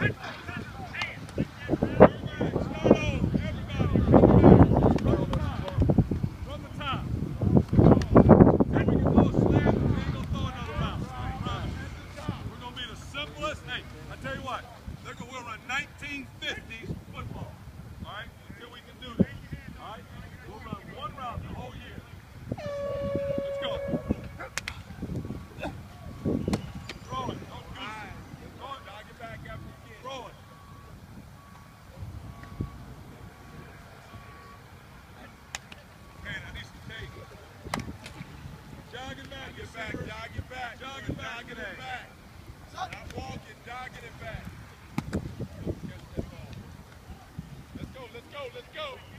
Hey, I tell you what, going to run 1950s Jog it back. Get back. Jog it back. Jog it back. Jogging it back. Let's go. Let's go. Let's go.